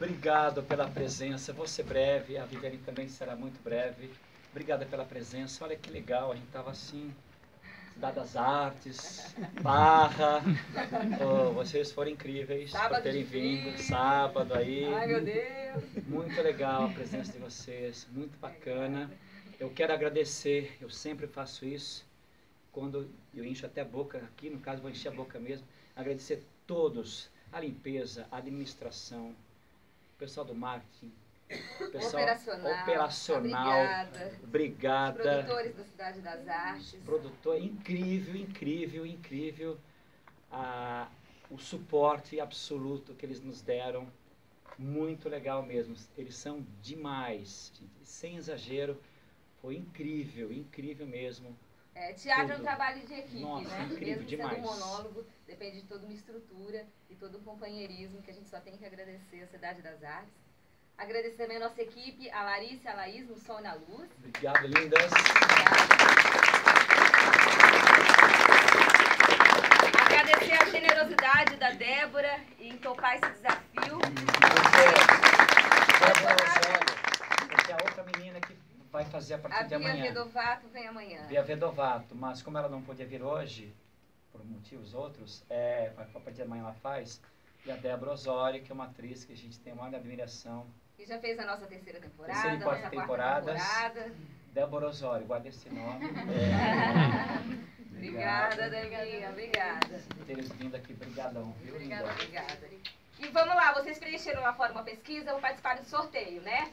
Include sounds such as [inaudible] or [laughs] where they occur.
Obrigado pela presença. Vou ser breve, a Viviane também será muito breve. Obrigada pela presença. Olha que legal, a gente estava assim, Cidade das Artes, Barra. [laughs] Oh, vocês foram incríveis por terem vindo. Sábado aí. Ai, meu Deus. Muito legal a presença de vocês, muito bacana. Eu quero agradecer, eu sempre faço isso, quando eu encho até a boca, aqui no caso vou encher a boca mesmo, agradecer todos, a limpeza, a administração, pessoal do marketing, pessoal Operacional. operacional, Obrigada. obrigada, Produtores da Cidade das Artes. produtor, incrível, incrível, incrível, a, o suporte absoluto que eles nos deram, muito legal mesmo. Eles são demais, sem exagero. Foi incrível, incrível mesmo. É, teatro é um trabalho de equipe, Nossa, né? incrível Mesmo demais. sendo um monólogo, depende de toda uma estrutura e todo um companheirismo que a gente só tem que agradecer à Cidade das Artes. Agradecer também a nossa equipe, a Larissa e a Laís no Som e na Luz. Obrigado, lindas. Agradecer a generosidade da Débora em topar esse desafio. Débora Osório, essa é a outra menina fazer a A partir de Bia amanhã. Vedovato vem amanhã. Bia Vedovato, mas como ela não podia vir hoje, por motivos outros, é, a partir de amanhã ela faz. E a Débora Osório, que é uma atriz que a gente tem uma admiração. Que já fez a nossa terceira temporada, Terceira e quarta temporadas. quarta temporada. Débora Osório, guarda esse nome. É, [laughs] Obrigada, Debinha, obrigada. por teres vindo aqui, brigadão, viu, Obrigada, linda? obrigada. E vamos lá, vocês preencheram lá fora uma pesquisa, vão participar do sorteio, né?